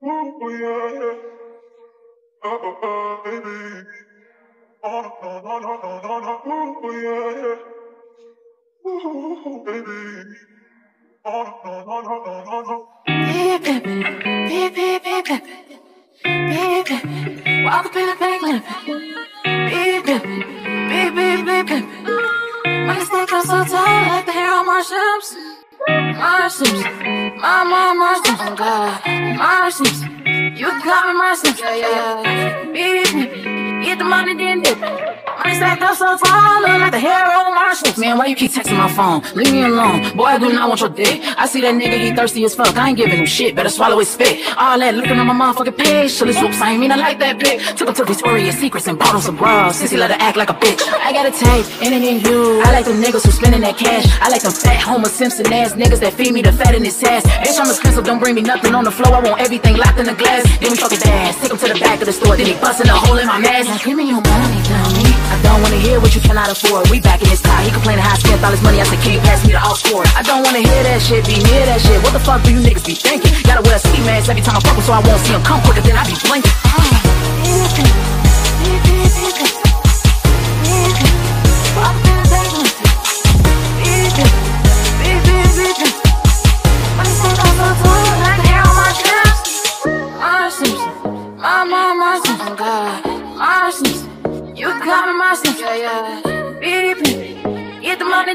Oh, oh, oh. Oh. Oh, in the stick up so tall, like the hair on Marge Simpson. My my, my. Oh God, Marge Simpson. You me Marge Simpson. Yeah, yeah. Beep, beep, get the money, then dip. Money stacked up so tall, look like the Marge Simpson. Man, why you keep texting my phone? Leave me alone. Boy, I do not want your dick. I see that nigga, he thirsty as fuck. I ain't giving him shit. Better swallow his spit. All that looking on my motherfucking page. Till his whoops, I ain't mean I like that bitch. Took him to Victoria's Secrets and bought him some bras. Since he let her act like a bitch. I got a tape, and it ain't you. I like them niggas who spending that cash. I like them fat Homer Simpson ass niggas that feed me the fat in his ass. Bitch, I'm expensive, don't bring me nothing on the floor. I want everything locked in the glass. Then we fucking dance. Take him to the back of the store. Then he busting a hole in my mask. Now give me your money, don't wanna hear what you cannot afford. We back in his tie. He complaining how I spent all his money. I said, can you pass me the all score? I don't wanna hear that shit, be near that shit. What the fuck do you niggas be thinking? Gotta wear a ski mask every time I fuck him so I won't see him come quicker than I be blinking. Uh-huh.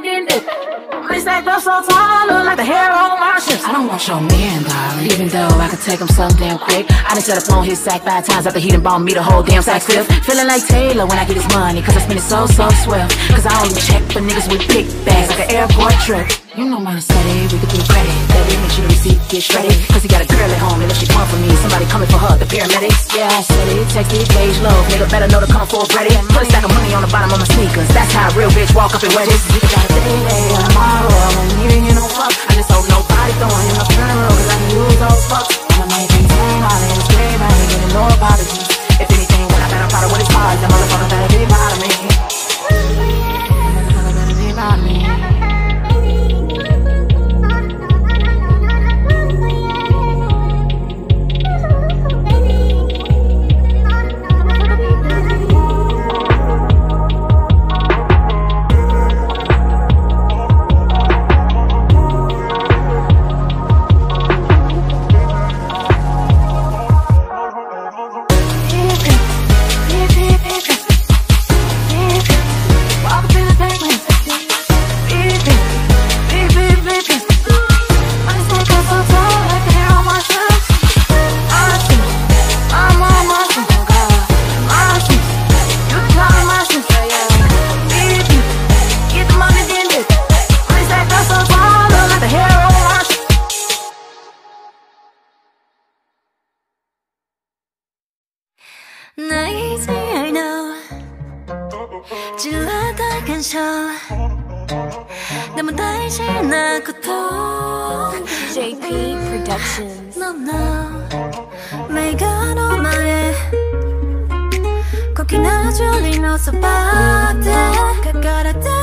Get the. Money stacked up so tall, like the hair on my shirt. I don't want your man, darling, even though I could take him some damn quick. I done set up on his sack five times after he done bought me the whole damn Saks Fifth. Feeling like Taylor when I get his money, cause I spend it so, so swell. Cause I only check for niggas with bags like an airport trip. You know my city, we could do credit. Baby, make sure the receipt get shredded. Cause he got a girl at home, and if she come for me, somebody coming for her, the paramedics. Yeah, I said it, text it, gauge low. Nigga better know to come for credit. Put a stack of money on the bottom of my sneakers. That's how a real bitch walk up in wedges. You got a day, tomorrow. I'm you crazy, I know じらっ感傷でも大事なこと。JP Productions No, no の前。小気なジョリのそばで。書かれた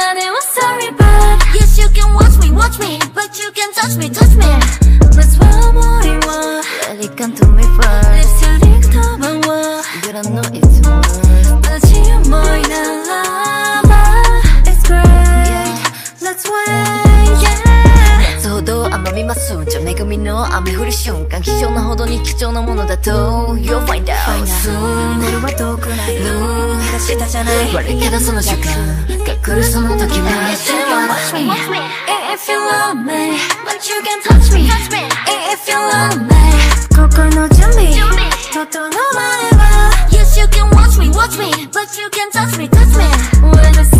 I'm sorry, but Yes, you can watch me, watch me But you can touch me, touch me. Let it come to me first. You don't know it's worth It's great. Let's yeah. の雨降る瞬間貴重なほどに貴重なものだと You'll find out soon 夜は遠くないの下じゃない悪いけどその時間が来るその時は Yes you can watch me If you love me But you can touch me If you love me 心の準備整う前は Yes you can watch me watch me But you can touch me touch me 片付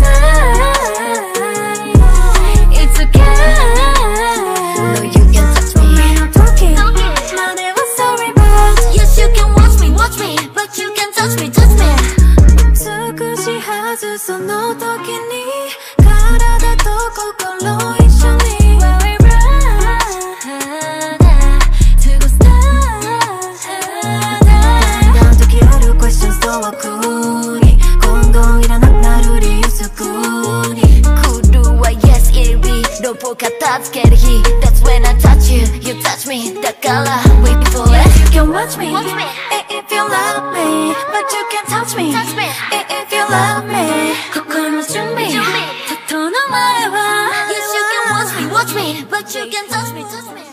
Let's get heat That's when I touch you. You touch me. That color We pull it. You can watch me, watch me. If you love me But you can touch me, touch me. If you love me 그걸로 준비 더 너와 You can watch me. Watch me. But you can touch me Touch me.